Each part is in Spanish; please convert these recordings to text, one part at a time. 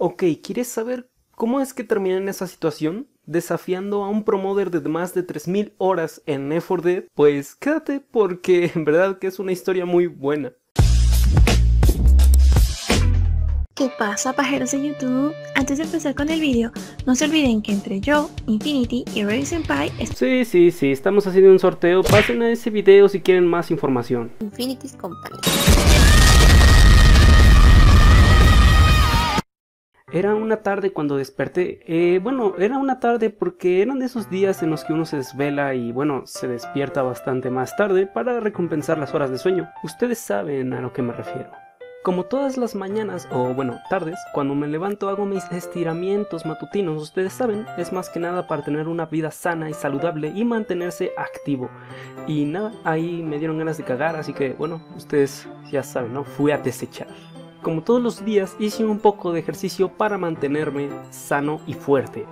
Ok, ¿quieres saber cómo es que terminé en esa situación? Desafiando a un promoder de más de 3000 horas en 4 Dead, pues quédate porque en verdad que es una historia muy buena. ¿Qué pasa pajeros de YouTube? Antes de empezar con el vídeo, no se olviden que entre yo, Infinity y Ray Senpai Sí, sí, sí, estamos haciendo un sorteo, pasen a ese video si quieren más información. Infinity's Company. Era una tarde cuando desperté. Eh, bueno, era una tarde porque eran de esos días en los que uno se desvela y bueno, se despierta bastante más tarde para recompensar las horas de sueño. Ustedes saben a lo que me refiero. Como todas las mañanas, o bueno, tardes, cuando me levanto hago mis estiramientos matutinos, ustedes saben, es más que nada para tener una vida sana y saludable y mantenerse activo. Y nada, ahí me dieron ganas de cagar, así que bueno, ustedes ya saben, ¿no? Fui a desechar. Como todos los días hice un poco de ejercicio para mantenerme sano y fuerte.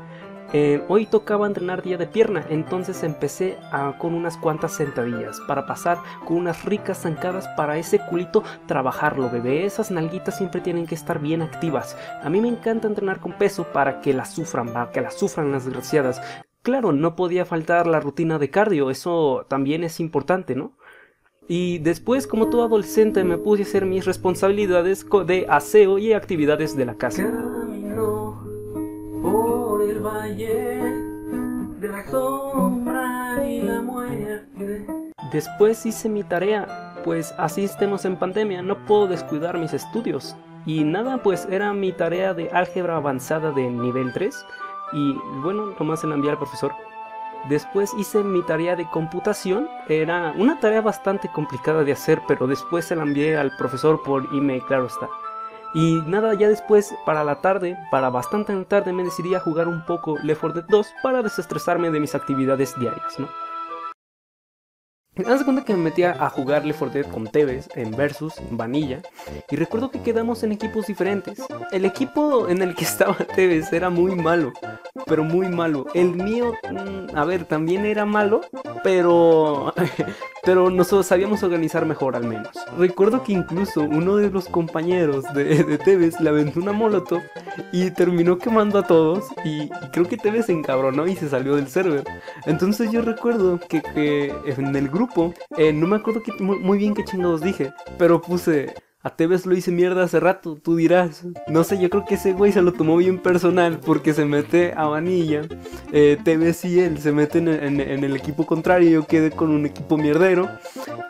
Eh, hoy tocaba entrenar día de pierna, entonces empecé con unas cuantas sentadillas para pasar con unas ricas zancadas para ese culito trabajarlo, bebé. Esas nalguitas siempre tienen que estar bien activas. A mí me encanta entrenar con peso para que las sufran, para que las sufran las desgraciadas. Claro, no podía faltar la rutina de cardio, eso también es importante, ¿no? Y después, como todo adolescente, me puse a hacer mis responsabilidades de aseo y actividades de la casa. por el valle de la sombra y la muerte. Después hice mi tarea, pues así estemos en pandemia, no puedo descuidar mis estudios. Y nada, pues era mi tarea de álgebra avanzada de nivel 3. Y bueno, nomás se la envié al profesor. Después hice mi tarea de computación. Era una tarea bastante complicada de hacer, pero después se la envié al profesor por email, claro está. Y nada, ya después, para la tarde, para bastante en tarde, me decidí a jugar un poco Left 4 Dead 2 para desestresarme de mis actividades diarias, ¿no? Haz de cuenta que me metía a jugar Left 4 Dead con Tevez en Versus, Vanilla, y recuerdo que quedamos en equipos diferentes. El equipo en el que estaba Tevez era muy malo, pero muy malo. El mío, mm, a ver, también era malo, pero pero nosotros sabíamos organizar mejor al menos. Recuerdo que incluso uno de los compañeros de, de Tevez le aventó una molotov y terminó quemando a todos y, creo que Tevez se encabronó y se salió del server. Entonces yo recuerdo que, que en el grupo eh, no me acuerdo muy, bien qué chingados dije, pero puse... A Tevez lo hice mierda hace rato, tú dirás. No sé, yo creo que ese güey se lo tomó bien personal porque se mete a Vanilla. Eh, Tevez y él se meten en, el equipo contrario. Yo quedé con un equipo mierdero.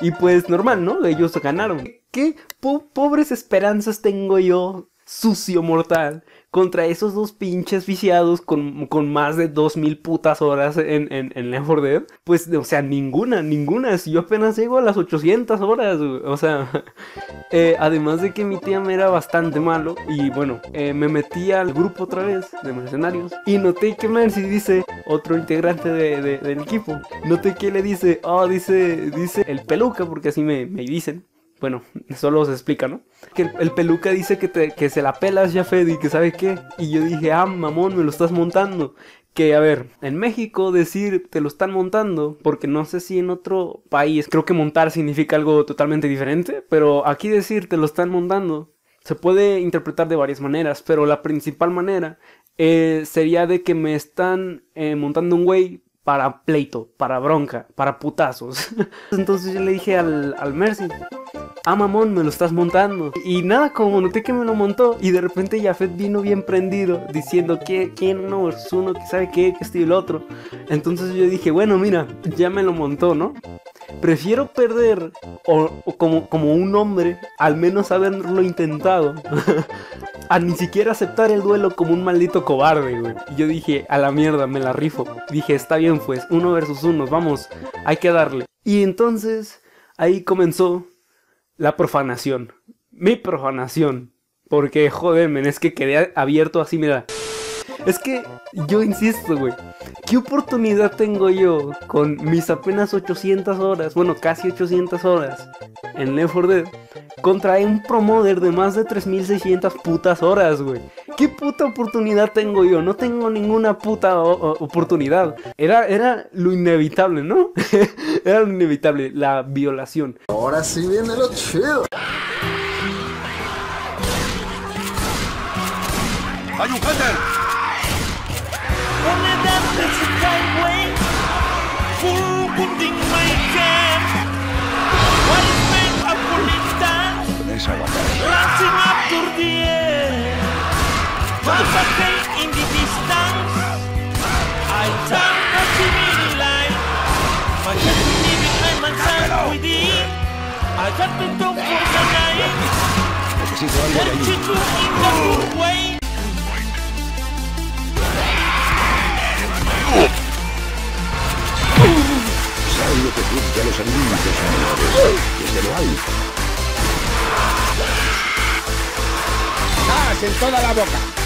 Y pues normal, ¿no? Ellos ganaron. ¿Qué pobres esperanzas tengo yo, sucio mortal, contra esos dos pinches viciados con, más de 2000 putas horas en, en, en Left 4 Dead, pues, o sea, ninguna, ninguna. Yo apenas llego a las 800 horas, o sea, eh, además de que mi tía me era bastante malo, y bueno, eh, me metí al grupo otra vez de mercenarios y noté que Mercy dice, otro integrante de, del equipo, noté que le dice, oh, dice, dice el peluca, porque así me, me dicen. Bueno, solo se explica, ¿no? Que el, peluca dice que, te, que se la pelas ya, y que sabe qué. Y yo dije, ah, mamón, me lo estás montando. Que, a ver, en México decir te lo están montando, porque no sé si en otro país creo que montar significa algo totalmente diferente, pero aquí decir te lo están montando se puede interpretar de varias maneras, pero la principal manera eh, sería de que me están eh, montando un güey para pleito, para bronca, para putazos. Entonces yo le dije al, al Mercy, ah mamón, me lo estás montando. Y nada, como noté que me lo montó y de repente Jafet vino bien prendido diciendo que quién no es uno, que sabe qué, que estoy el otro. Entonces yo dije, bueno, mira, ya me lo montó, ¿no? Prefiero perder o, como, como un hombre, al menos haberlo intentado, a ni siquiera aceptar el duelo como un maldito cobarde, güey. Y yo dije, a la mierda, me la rifo. Dije, está bien, pues, uno versus uno, vamos, hay que darle. Y entonces ahí comenzó la profanación. Mi profanación. Porque, joder, men, es que quedé abierto así, mira. Es que yo insisto, güey. ¿Qué oportunidad tengo yo con mis apenas 800 horas, bueno, casi 800 horas en Left 4 Dead contra un promoder de más de 3600 putas horas, güey? ¿Qué puta oportunidad tengo yo? No tengo ninguna puta oportunidad. Era, era lo inevitable, ¿no? era lo inevitable, la violación. Ahora sí viene lo chido. ¡Hay un Necesito algo de Let you ayuda. go in the good way ¿Sabes lo que frustra a los alimentos menores? Desde lo alto. ¡Gas en toda la boca!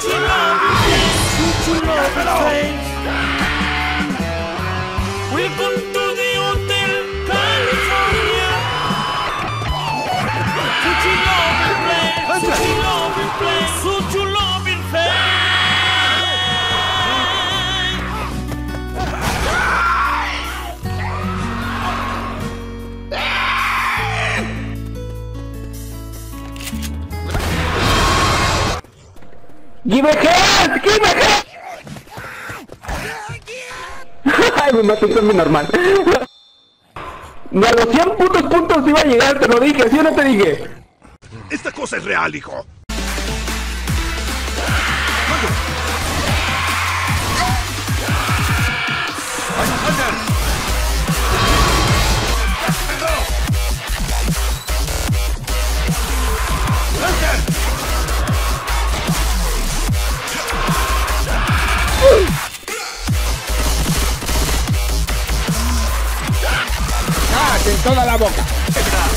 to love the pain. We've been ¡Give me help! ¡Give help! Ay, me con mi normal. Ni a los 100 putos puntos iba a llegar, te lo dije, ¿sí o no te dije? Esta cosa es real, hijo. Toda la boca!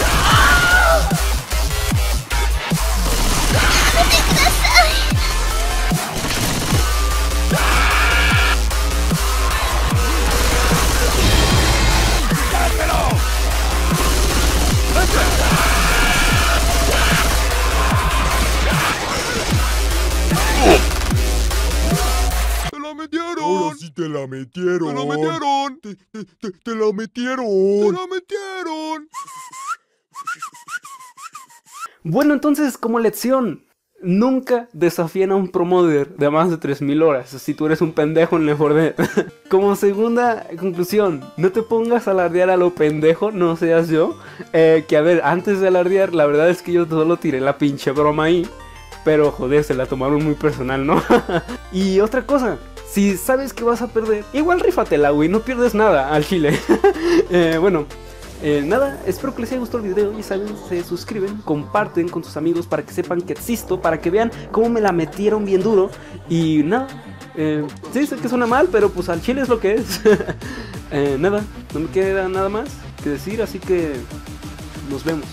La metieron. ¡Te la metieron! ¡Te, te, te, te la metieron! ¡Te la metieron! Bueno, entonces, como lección, nunca desafíen a un promoter de más de 3000 horas si tú eres un pendejo en Left 4 Dead. como segunda conclusión, no te pongas a alardear a lo pendejo, no seas yo. Eh, que a ver, antes de alardear, la verdad es que yo solo tiré la pinche broma ahí. Pero joder, se la tomaron muy personal, ¿no? y otra cosa, si sabes que vas a perder, igual rífatela, güey, no pierdes nada al chile. Eh, bueno, eh, nada, espero que les haya gustado el video. Ya saben, se suscriben, comparten con sus amigos para que sepan que existo, para que vean cómo me la metieron bien duro. Y nada, eh, sí, sé que suena mal, pero pues al chile es lo que es. Nada, no me queda nada más que decir, así que nos vemos.